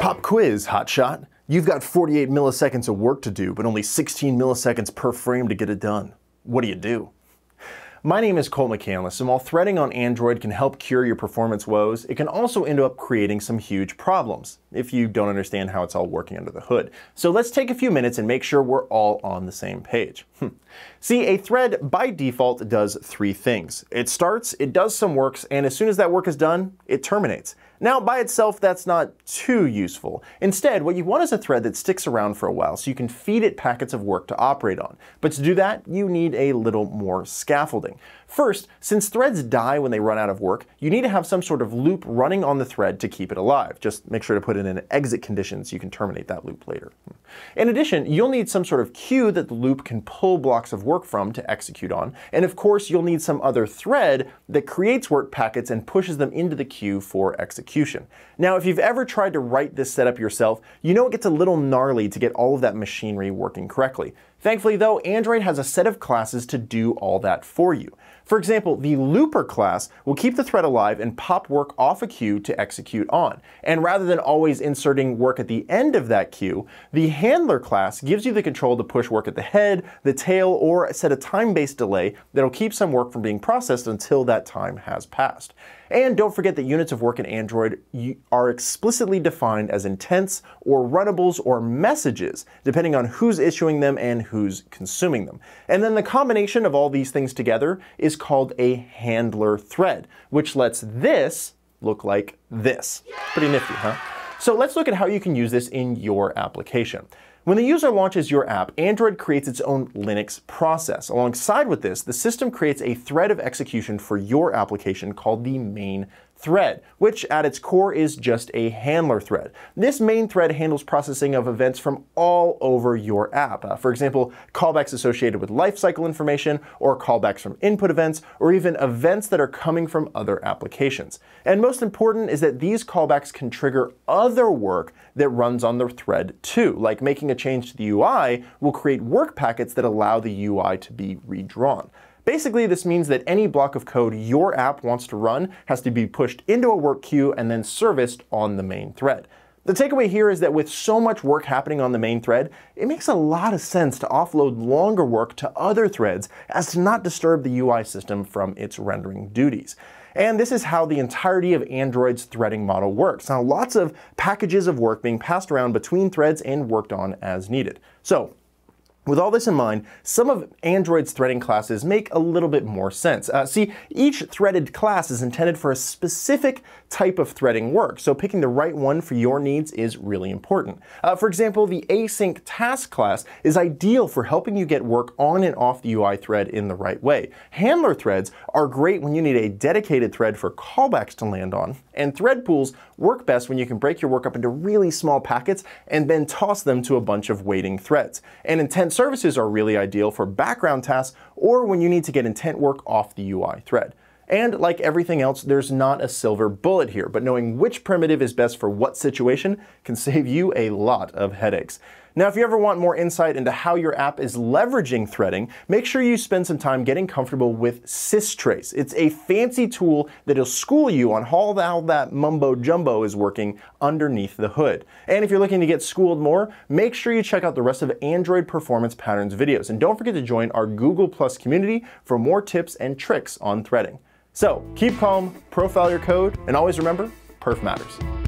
Pop quiz, hotshot. You've got 48 milliseconds of work to do, but only 16 milliseconds per frame to get it done. What do you do? My name is Colt McAnlis, and while threading on Android can help cure your performance woes, it can also end up creating some huge problems if you don't understand how it's all working under the hood. So let's take a few minutes and make sure we're all on the same page. Hmm. See, a thread by default does three things. It starts, it does some works, and as soon as that work is done, it terminates. Now, by itself, that's not too useful. Instead, what you want is a thread that sticks around for a while so you can feed it packets of work to operate on. But to do that, you need a little more scaffolding. First, since threads die when they run out of work, you need to have some sort of loop running on the thread to keep it alive. Just make sure to put in an exit condition so you can terminate that loop later. In addition, you'll need some sort of queue that the loop can pull blocks of work from to execute on. And of course, you'll need some other thread that creates work packets and pushes them into the queue for execution. Now, if you've ever tried to write this setup yourself, you know it gets a little gnarly to get all of that machinery working correctly. Thankfully though, Android has a set of classes to do all that for you. For example, the looper class will keep the thread alive and pop work off a queue to execute on. And rather than always inserting work at the end of that queue, the handler class gives you the control to push work at the head, the tail, or set a time-based delay that'll keep some work from being processed until that time has passed. And don't forget that units of work in Android are explicitly defined as intents or runnables or messages, depending on who's issuing them and who's consuming them. And then the combination of all these things together is called a handler thread, which lets this look like this. Pretty nifty, huh? So let's look at how you can use this in your application. When the user launches your app, Android creates its own Linux process. Alongside with this, the system creates a thread of execution for your application called the main thread, which at its core is just a handler thread. This main thread handles processing of events from all over your app. Uh, for example, callbacks associated with lifecycle information, or callbacks from input events, or even events that are coming from other applications. And most important is that these callbacks can trigger other work that runs on the thread too, like making a change to the UI will create work packets that allow the UI to be redrawn. Basically, this means that any block of code your app wants to run has to be pushed into a work queue and then serviced on the main thread. The takeaway here is that with so much work happening on the main thread, it makes a lot of sense to offload longer work to other threads as to not disturb the UI system from its rendering duties. And this is how the entirety of Android's threading model works. Now, lots of packages of work being passed around between threads and worked on as needed. So with all this in mind, some of Android's threading classes make a little bit more sense. Uh, see, each threaded class is intended for a specific type of threading work, so picking the right one for your needs is really important. Uh, for example, the async task class is ideal for helping you get work on and off the UI thread in the right way. Handler threads are great when you need a dedicated thread for callbacks to land on, and thread pools work best when you can break your work up into really small packets and then toss them to a bunch of waiting threads. And intent services are really ideal for background tasks or when you need to get intent work off the UI thread. And like everything else, there's not a silver bullet here, but knowing which primitive is best for what situation can save you a lot of headaches. Now, if you ever want more insight into how your app is leveraging threading, make sure you spend some time getting comfortable with Systrace. It's a fancy tool that'll school you on how that mumbo jumbo is working underneath the hood. And if you're looking to get schooled more, make sure you check out the rest of Android Performance Patterns videos. And don't forget to join our Google Plus community for more tips and tricks on threading. So keep calm, profile your code, and always remember, perf matters.